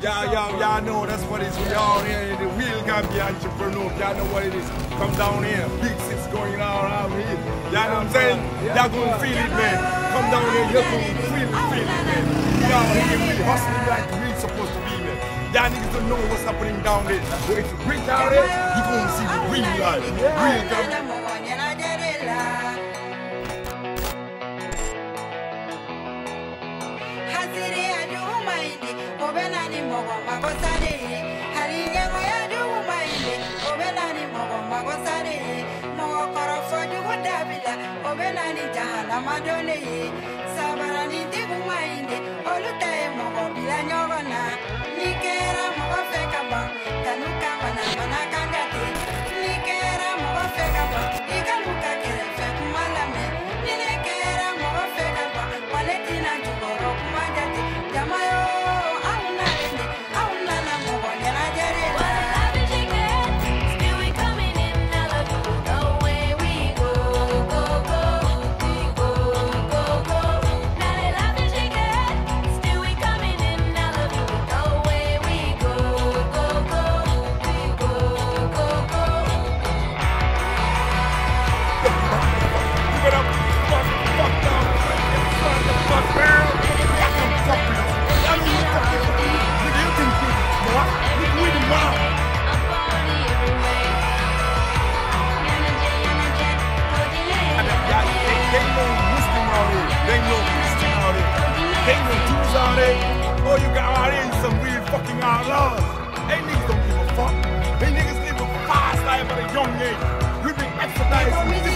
Y'all, y'all, y'all know that's what it is. We all here, the real Gambia entrepreneur. Y'all know what it is. Come down here, big six going on around here. Y'all know what I'm saying? Y'all gonna feel it, man. Come down here, you're gonna feel feel it, man. Out here, we hustling like we supposed to be, man. Y'all niggas don't know what's happening down there. But if you reach out there, you're gonna see the real life. Real Gambia. Sabarani They know Jews out here. All you got here is some real fucking outlaws. They niggas don't give a fuck. They niggas live a fast life at a young age. We've been exercising